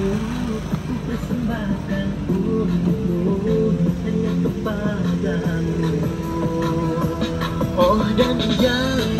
Persembahkan hanya kepadamu Oh dan janganlah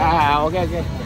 À, ok ok.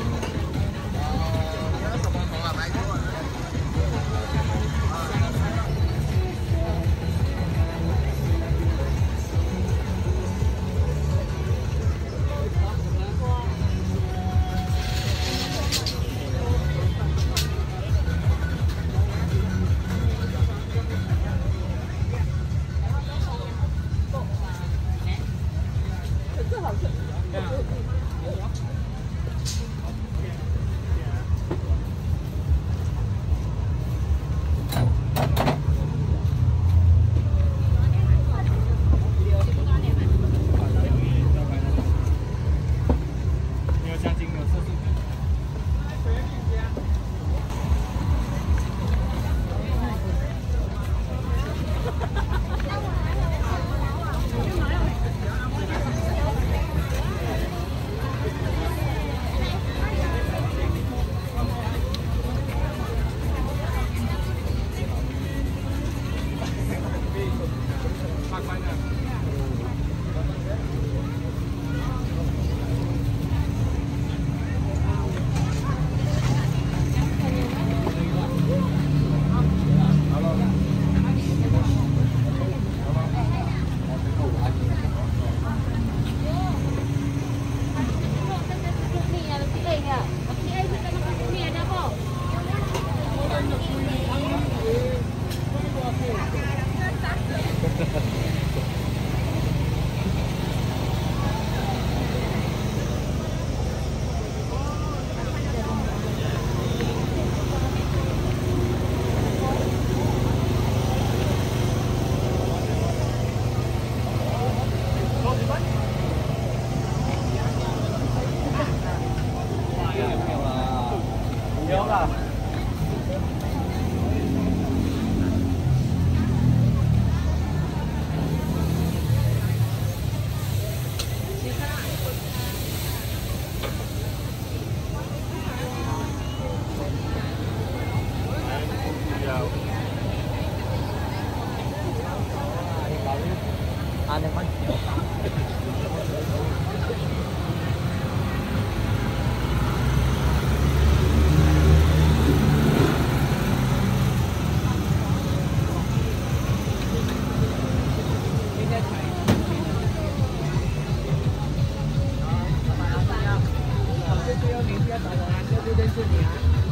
老板，他重要。我最要，是你啊。